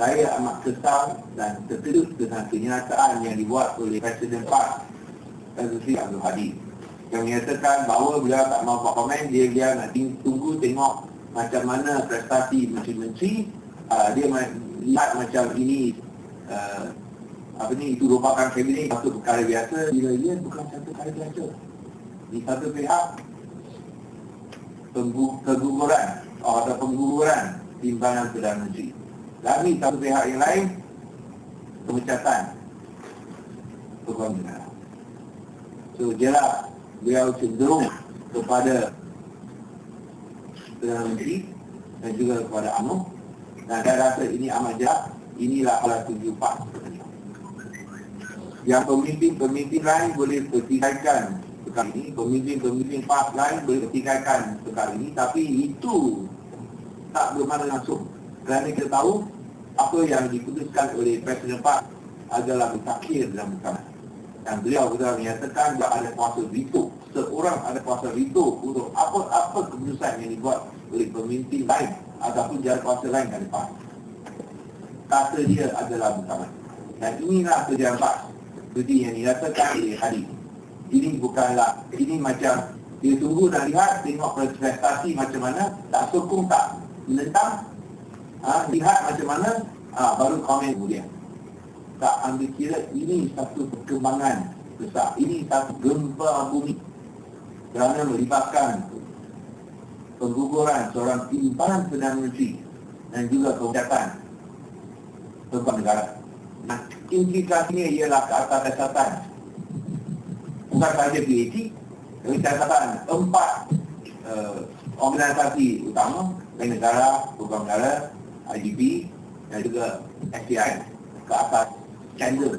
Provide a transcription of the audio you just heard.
saya amat kesal dan terkejut dengan kenyataan yang dibuat oleh Presiden Tan Sri Abdul Hadi yang menyatakan bahawa beliau tak mahu buat komen dia dia nak tunggu tengok macam mana prestasi menteri-menteri uh, dia lihat macam ini uh, apa ni itu merupakan kabinet satu perkara biasa. Bila dia bukan satu perkara biasa. Di satu pihak keguguran atau pengguguran timbalan Perdana Menteri di satu pihak yang lain pemecatan. Tuan so jelas beliau cenderung kepada Perdana Menteri dan juga kepada UMNO dan saya rasa ini amat jelas inilah alat tujuh pak. Yang pemimpin-pemimpin lain boleh pertikaikan perkara ini, pemimpin-pemimpin PAS lain boleh pertikaikan perkara ini, tapi itu tak bermakna langsung. Kerana kita tahu apa yang diputuskan oleh Presiden PAS adalah bertakhir dalam muktamar. Dan beliau sudah menyatakan bahawa ada kuasa veto. Seorang ada kuasa veto untuk apa-apa keputusan yang dibuat oleh pemimpin lain ataupun jalan kuasa lain dari PAS. Kata dia adalah muktamar. Dan inilah kerjaan PAS seperti yang dikatakan oleh hadis. Ini bukanlah, ini macam dia tunggu nak lihat, tengok prestasi macam mana, tak sokong tak menentang, ha, lihat macam mana, ha, baru komen kemudian. Tak ambil kira ini satu perkembangan besar, ini satu gempa bumi kerana melibatkan pengguguran seorang timbalan Perdana Menteri dan juga kehujatan Tuan Negara. Nah, implikasinya ialah ke atas dasatan. Bukan sahaja PAT, tapi catatan empat uh, organisasi utama negara, program negara, IDP dan juga SDI ke atas channel